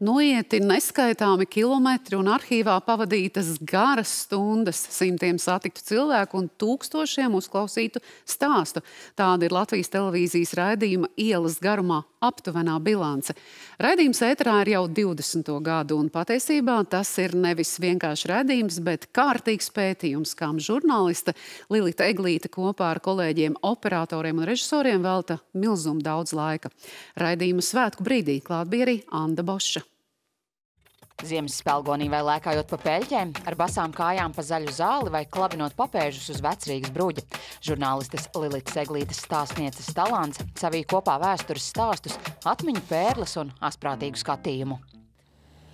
Noieti neskaitāmi kilometri un arhīvā pavadītas garas stundas, simtiem satiktu cilvēku un tūkstošiem uzklausītu stāstu. Tāda ir Latvijas televīzijas raidījuma ielas garumā aptuvenā bilance. Raidījums ēterā ir jau 20. gadu un patiesībā tas ir nevis vienkārši raidījums, bet kārtīgs pētījums, kam žurnāliste Lilita Eglīte kopā ar kolēģiem, operatoriem un režisoriem velta milzumu daudz laika. Raidījuma svētku brīdī klāt bija arī Anda Boša. Ziemas spēlgonī vai lēkājot pa peļķēm, ar basām kājām pa zaļu zāli vai klabinot papēžus uz vecrīgas bruģa. Žurnālistes Lilitas Eglītes stāstnieces talants savī kopā vēstures stāstus, atmiņu pērles un asprātīgu skatījumu.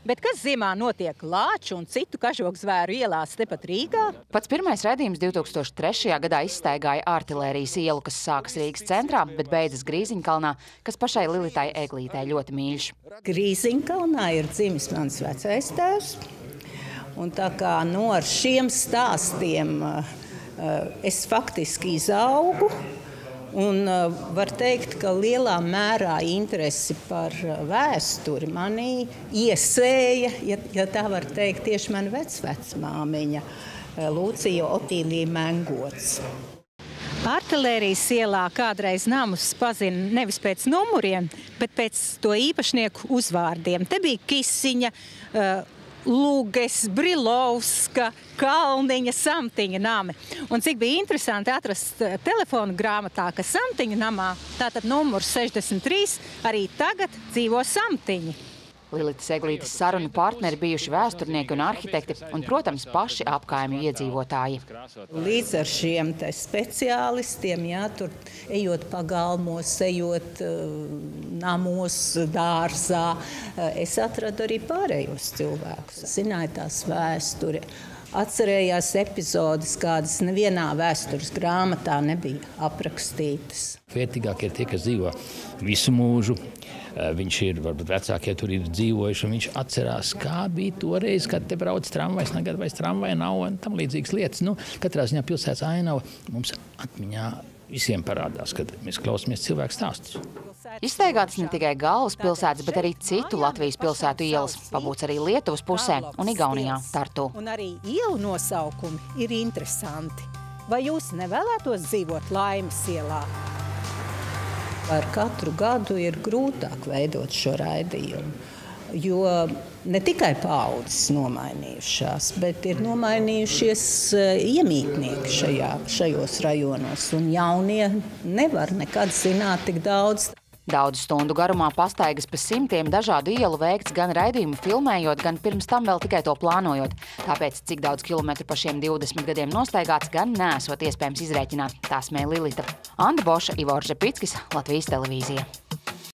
Bet kas ziemā notiek Lāču un citu kažoku zvēru ielās tepat Rīgā? Pats pirmais redzījums 2003. gadā izstaigāja artilērijas ielu, kas sākas Rīgas centrā, bet beidzas Grīziņkalnā, kas pašai Lilitai Eglītē ļoti mīļš. Grīziņkalnā ir dzimis mans vecais tēvs. Un tā kā no ar šiem stāstiem uh, es faktiski izaugu, Un uh, var teikt, ka lielā mērā interesi par uh, vēsturi manī iesēja, ja, ja tā var teikt, tieši mana vecvecmāmiņa uh, Lūcija Otīlija Mengots. Artilērijas ielā kādreiz namus pazina nevis pēc numuriem, bet pēc to īpašnieku uzvārdiem. Te bija Kisiņa, uh, Lūges, Brilovska, Kalniņa, Samtiņa nami. Un cik bija interesanti atrast eh, telefonu grāmatā, ka Samtiņa namā, tātad numurs 63, arī tagad dzīvo Samtiņi. Lilitas Eglītes sarunu partneri bijuši vēsturnieki un arhitekti un, protams, paši apkaimju iedzīvotāji. Līdz ar šiem speciālistiem, jā, tur ejot pagalmos, ejot uh, namos, dārzā, uh, es atradu arī pārējos cilvēkus. Zināju tās vēsturi atcerējās epizodes, kādas nevienā vēstures grāmatā nebija aprakstītas. Vērtīgākie ir tie, kas dzīvo visu mūžu, Eh, viņš ir varbūt vecākie tur ir dzīvojuši, un viņš atcerās, kā bija toreiz, kad te brauc tramvajs, tagad vairs tramvaja nav un tam līdzīgas lietas. Nu, katrā ziņā pilsētas ainava mums atmiņā visiem parādās, kad mēs klausāmies cilvēku stāstus. Izteigāts ne tikai galvaspilsētas, bet arī citu Latvijas pilsētu ielas. Pabūts arī Lietuvas pusē un Igaunijā Tartu. Un arī ielu nosaukumi ir interesanti. Vai jūs nevēlētos dzīvot Laimas ielā? Ar katru gadu ir grūtāk veidot šo raidījumu. Jo ne tikai paudzes nomainījušās, bet ir nomainījušies eh, iemītnieki šajā, šajos rajonos. Un jaunie nevar nekad zināt tik daudz. Daudz stundu garumā pastaigas pa simtiem dažādu ielu veikts gan raidījumu filmējot, gan pirms tam vēl tikai to plānojot. Tāpēc, cik daudz kilometru pa šiem 20 gadiem nostaigāts, gan nesot iespējams izrēķināt. Tā smēja Lilita. Anda Boša, Ivor Žepickis, Latvijas televīzija.